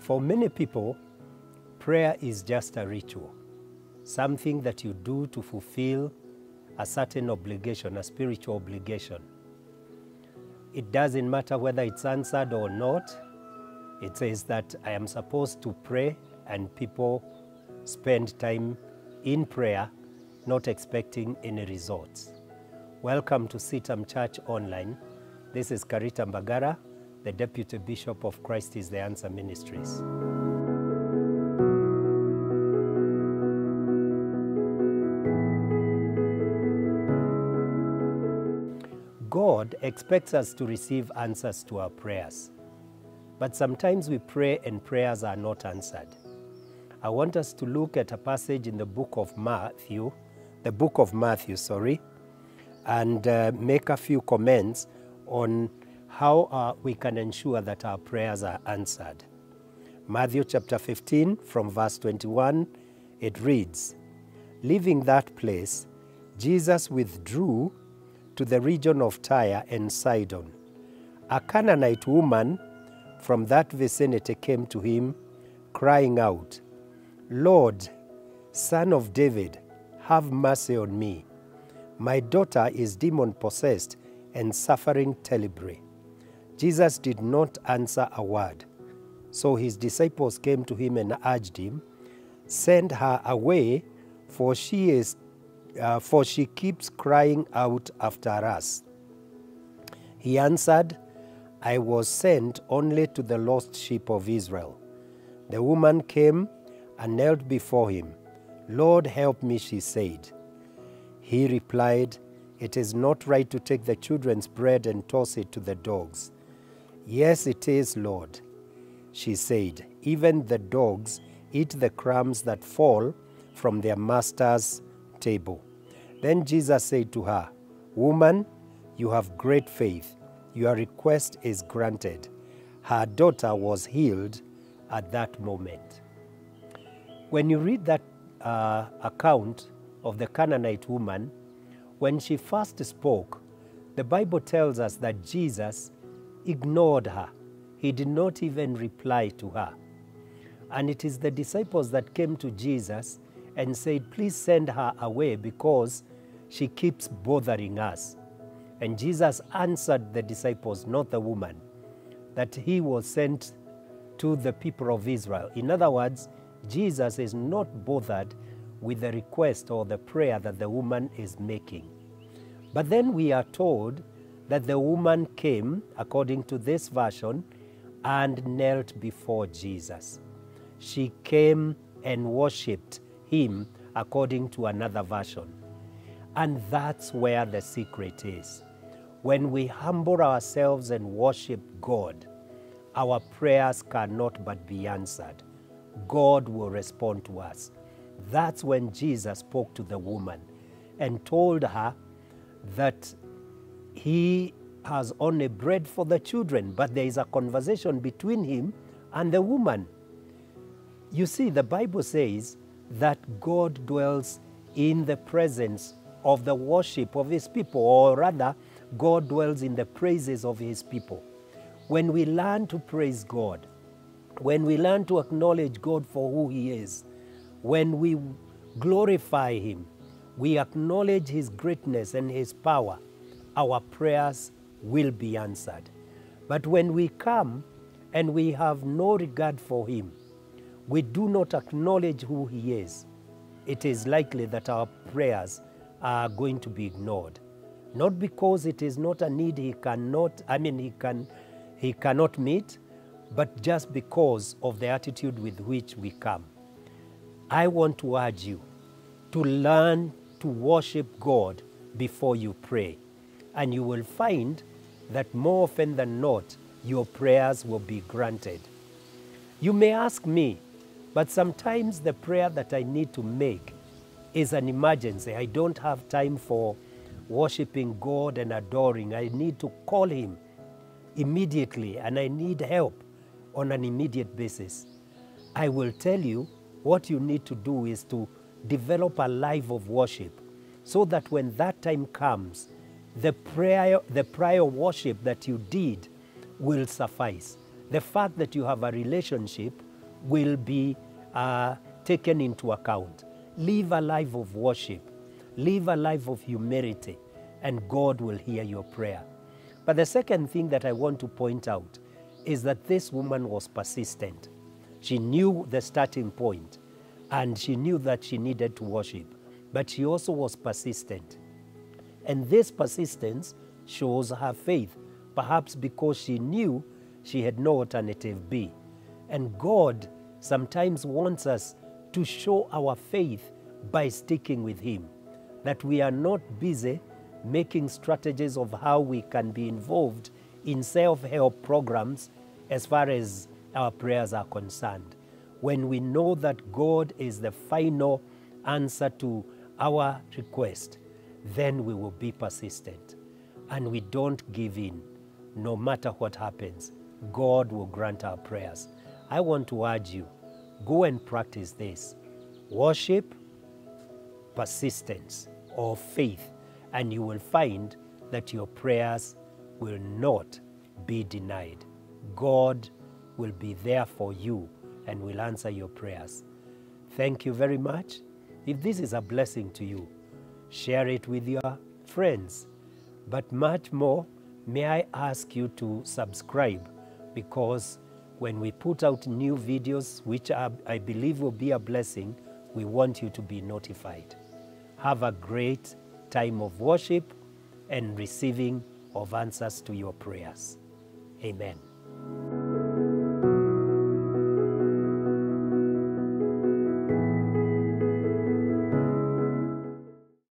For many people, prayer is just a ritual, something that you do to fulfill a certain obligation, a spiritual obligation. It doesn't matter whether it's answered or not. It says that I am supposed to pray, and people spend time in prayer, not expecting any results. Welcome to CITAM Church Online. This is Karita Mbagara, the Deputy Bishop of Christ is the Answer Ministries. God expects us to receive answers to our prayers, but sometimes we pray and prayers are not answered. I want us to look at a passage in the book of Matthew, the book of Matthew, sorry, and uh, make a few comments on how uh, we can ensure that our prayers are answered. Matthew chapter 15, from verse 21, it reads Leaving that place, Jesus withdrew to the region of Tyre and Sidon. A Canaanite woman from that vicinity came to him, crying out, Lord, son of David, have mercy on me. My daughter is demon possessed and suffering terribly. Jesus did not answer a word. So his disciples came to him and urged him, Send her away, for she is uh, for she keeps crying out after us. He answered, I was sent only to the lost sheep of Israel. The woman came and knelt before him. Lord, help me, she said. He replied, It is not right to take the children's bread and toss it to the dogs. Yes, it is, Lord. She said, Even the dogs eat the crumbs that fall from their master's table. Then Jesus said to her, Woman, you have great faith. Your request is granted. Her daughter was healed at that moment. When you read that uh, account of the Canaanite woman, when she first spoke, the Bible tells us that Jesus ignored her. He did not even reply to her. And it is the disciples that came to Jesus and said, Please send her away because she keeps bothering us. And Jesus answered the disciples, not the woman, that he was sent to the people of Israel. In other words, Jesus is not bothered with the request or the prayer that the woman is making. But then we are told that the woman came, according to this version, and knelt before Jesus. She came and worshiped him, according to another version. And that's where the secret is. When we humble ourselves and worship God, our prayers cannot but be answered. God will respond to us. That's when Jesus spoke to the woman and told her that he has only bread for the children, but there is a conversation between him and the woman. You see, the Bible says that God dwells in the presence of the worship of his people, or rather, God dwells in the praises of his people. When we learn to praise God, when we learn to acknowledge God for who he is, when we glorify him, we acknowledge his greatness and his power, our prayers will be answered. But when we come and we have no regard for him, we do not acknowledge who he is, it is likely that our prayers are going to be ignored. Not because it is not a need he cannot, I mean, he, can, he cannot meet, but just because of the attitude with which we come. I want to urge you to learn to worship God before you pray, and you will find that more often than not, your prayers will be granted. You may ask me, but sometimes the prayer that I need to make is an emergency. I don't have time for worshiping God and adoring. I need to call Him immediately and I need help on an immediate basis. I will tell you what you need to do is to develop a life of worship so that when that time comes, the prayer, the prior worship that you did will suffice. The fact that you have a relationship will be uh, taken into account. Live a life of worship, live a life of humility, and God will hear your prayer. But the second thing that I want to point out is that this woman was persistent. She knew the starting point and she knew that she needed to worship, but she also was persistent. And this persistence shows her faith, perhaps because she knew she had no alternative B. And God sometimes wants us to show our faith by sticking with Him, that we are not busy making strategies of how we can be involved in self help programs as far as our prayers are concerned. When we know that God is the final answer to our request, then we will be persistent and we don't give in. No matter what happens, God will grant our prayers. I want to urge you go and practice this worship, persistence, or faith, and you will find that your prayers will not be denied. God will be there for you and will answer your prayers. Thank you very much. If this is a blessing to you, share it with your friends. But much more, may I ask you to subscribe because when we put out new videos, which I, believe will be a blessing, we want you to be notified. Have a great time of worship and receiving of answers to your prayers. Amen.